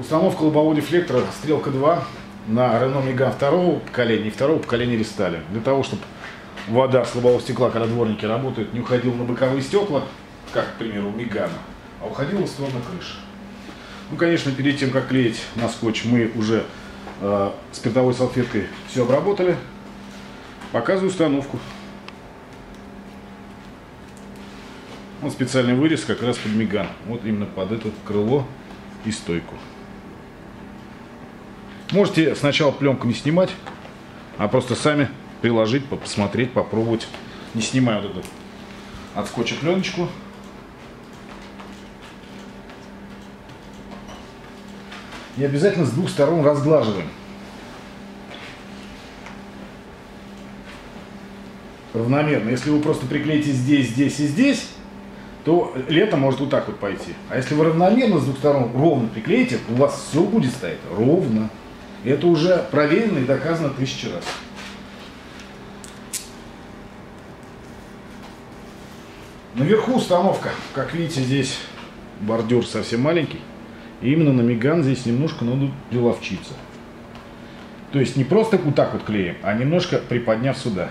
Установка лобового дефлектора Стрелка 2 на Renault Megane второго поколения и второго поколения Рестайлинг. Для того, чтобы вода с лобового стекла, когда дворники работают, не уходила на боковые стекла, как, к примеру, у Мегана, а уходила в сторону крыши. Ну, конечно, перед тем, как клеить на скотч, мы уже э, спиртовой салфеткой все обработали. Показываю установку. Вот специальный вырез как раз под Меган. Вот именно под это крыло и стойку. Можете сначала пленку не снимать, а просто сами приложить, посмотреть, попробовать. Не снимая вот эту от пленочку. И обязательно с двух сторон разглаживаем. Равномерно. Если вы просто приклеите здесь, здесь и здесь, то лето может вот так вот пойти. А если вы равномерно с двух сторон ровно приклеите, у вас все будет стоять ровно. Это уже проверено и доказано тысячи раз. Наверху установка. Как видите, здесь бордюр совсем маленький. И именно на Меган здесь немножко надо приловчиться. То есть не просто вот так вот клеим, а немножко приподняв сюда.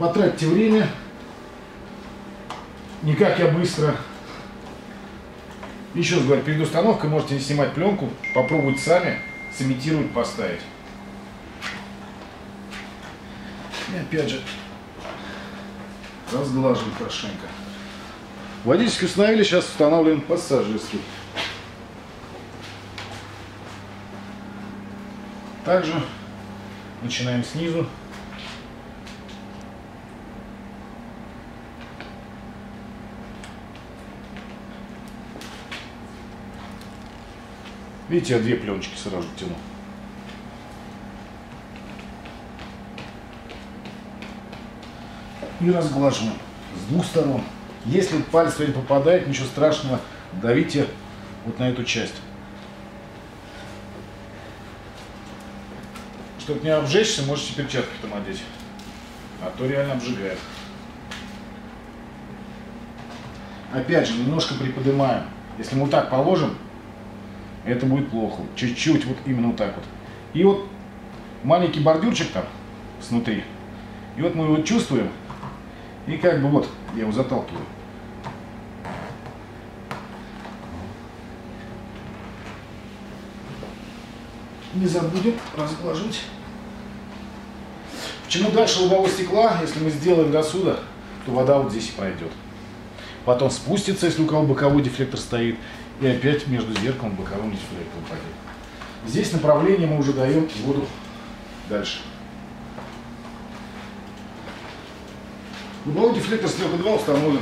Потратьте время. Никак я быстро. Еще раз говорю, перед установкой можете не снимать пленку, попробовать сами, сымитировать, поставить. И опять же, разглаживаю хорошенько. Водительский установили, сейчас устанавливаем пассажирский. Также начинаем снизу. Видите, я две пленочки сразу тяну. И разглаживаем с двух сторон. Если палец не попадает, ничего страшного, давите вот на эту часть. Чтобы не обжечься, можете перчатки там одеть. А то реально обжигает. Опять же, немножко приподнимаем. Если мы вот так положим, это будет плохо. Чуть-чуть, вот именно вот так вот. И вот маленький бордюрчик там снутри. И вот мы его чувствуем. И как бы вот, я его заталкиваю. Не забудем разглаживать. Почему дальше лобового стекла, если мы сделаем до сюда, то вода вот здесь и пройдет. Потом спустится, если у кого боковой дефлектор стоит, и опять между зеркалом боковым дефлектором пойдет. Здесь направление мы уже даем воду дальше. Лобовой дефлектор стрелка 2 установлен